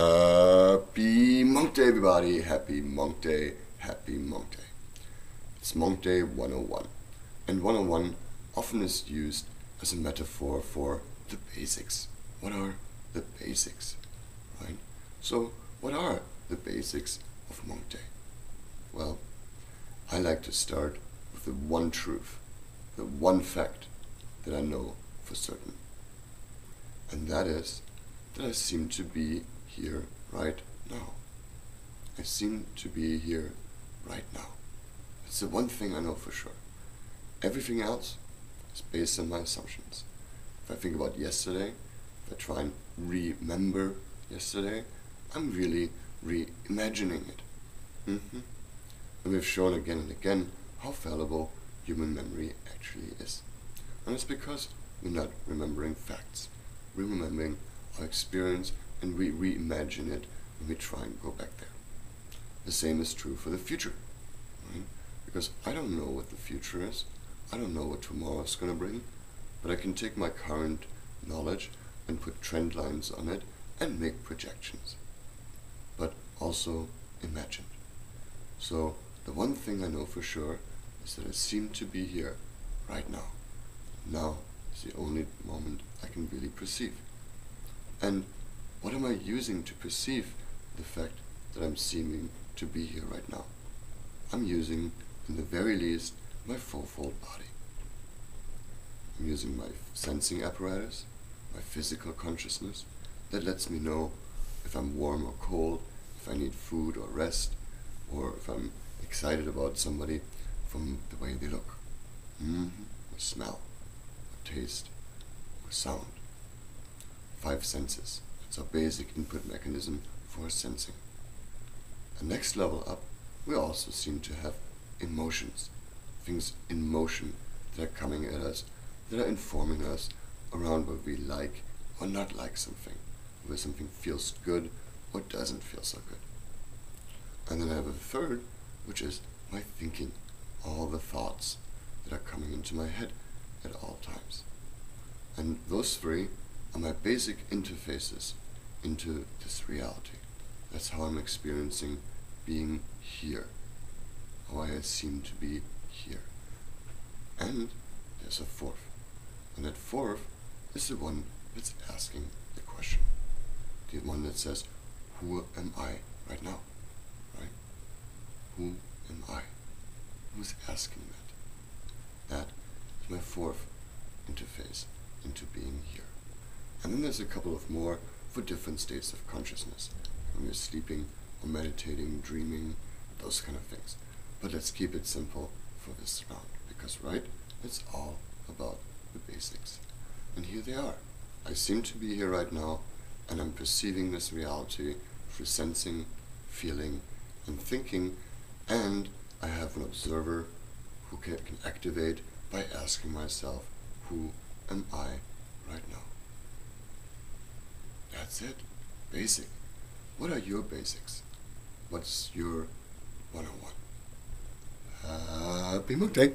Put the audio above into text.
Happy Monk Day, everybody. Happy Monk Day. Happy Monk Day. It's Monk Day 101. And 101 often is used as a metaphor for the basics. What are the basics? Right? So, what are the basics of Monk Day? Well, I like to start with the one truth, the one fact that I know for certain. And that is that I seem to be here right now. I seem to be here right now. It's the one thing I know for sure. Everything else is based on my assumptions. If I think about yesterday, if I try and remember yesterday, I'm really reimagining it. Mm-hmm. And we've shown again and again how fallible human memory actually is. And it's because we're not remembering facts. We're remembering our experience and we reimagine it when we try and go back there. The same is true for the future, right? Because I don't know what the future is. I don't know what tomorrow is going to bring, but I can take my current knowledge and put trend lines on it and make projections. But also imagine. So the one thing I know for sure is that I seem to be here right now. Now is the only moment I can really perceive. And what am I using to perceive the fact that I'm seeming to be here right now? I'm using, in the very least, my fourfold body. I'm using my sensing apparatus, my physical consciousness, that lets me know if I'm warm or cold, if I need food or rest, or if I'm excited about somebody from the way they look. Mm-hmm. Or smell, or taste, or sound. Five senses. It's our basic input mechanism for sensing. The next level up, we also seem to have emotions, things in motion that are coming at us, that are informing us around what we like or not like something, whether something feels good or doesn't feel so good. And then I have a third, which is my thinking, all the thoughts that are coming into my head at all times. And those three are my basic interfaces into this reality. That's how I'm experiencing being here. How I seem to be here. And there's a fourth. And that fourth is the one that's asking the question. The one that says, Who am I right now? Right? Who am I? Who's asking that? That is my fourth interface into being here. And then there's a couple of more for different states of consciousness. When you're sleeping or meditating, dreaming, those kind of things. But let's keep it simple for this round, because, right, it's all about the basics. And here they are. I seem to be here right now, and I'm perceiving this reality through sensing, feeling, and thinking, and I have an observer who can, activate by asking myself, who am I right now? That's it. Basic. What are your basics? What's your 101? Happy Monk Day.